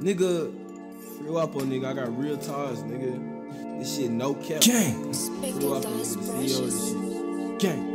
Nigga, free up on nigga. I got real ties, nigga. This shit no cap. Gang, Free up on nigga. The CEO this shit. gang.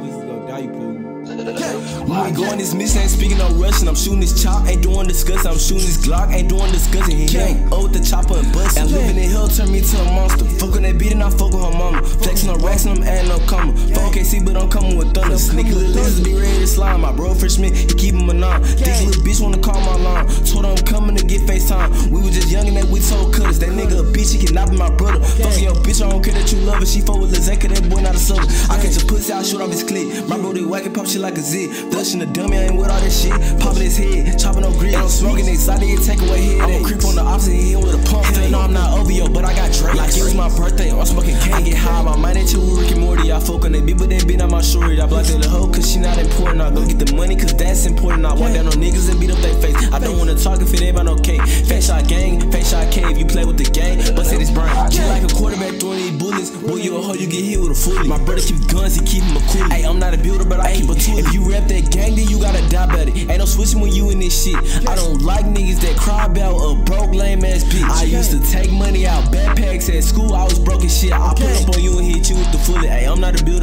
Please go die, you play with. When we going this mission, ain't speaking no Russian. I'm shooting this chop, ain't doing discussing. I'm shooting this Glock, ain't doing discussing. He ain't oh with the chopper and bust. And living in hell turned me to a monster. Fuck on that beat and I fuck with her mama. Flexing on racks and I'm adding no comma. Fuck can't but I'm coming with thunder. Sneaky little lizards be ready to slime. My bro freshman, he keep him a nine. This little bitch wanna call my line. Told her I'm coming to get FaceTime. We was just young and that we told cutters. That nigga a bitch, he kidnapping my brother. Fucking your bitch, I don't care that you love her. She fuck with Lizanka, that boy not a sober. I catch a pussy, I shoot off his clip. My bro, they whack it, pop shit like a zit. Flushing the dummy, I ain't with all that shit. Popping his head, chopping no grit. I'm smoking excited, it take away head. I'm a creep on the opposite end with a pump. Hell no, I'm not over yo, but I got Drake. Like it was my birthday, I'm smoking can't get high. My mind into Ricky Morty, I fuck on that beat, but that beat not my shorty. I blocked the hoe, cause she not important. I go get the money, cause that's important. I walk down on niggas and beat up their face. I don't wanna talk if it ain't about no cake. Face shot gang, face shot cave, you play with the gang, bust in his brain. Kill like a quarterback throwing these bullets. Boy, you a hoe, you get hit with a fully. My brother keep guns, he keep him a cool. Hey, I'm not a builder, but I keep a tool. If you rep that gang, then you gotta die better. Ain't no switching when you in this shit. I don't like niggas that cry about a broke lame ass bitch. I used to take money out backpacks at school. I was broke as shit. I pull up on you and hit you with the fully. Hey, I'm not a builder,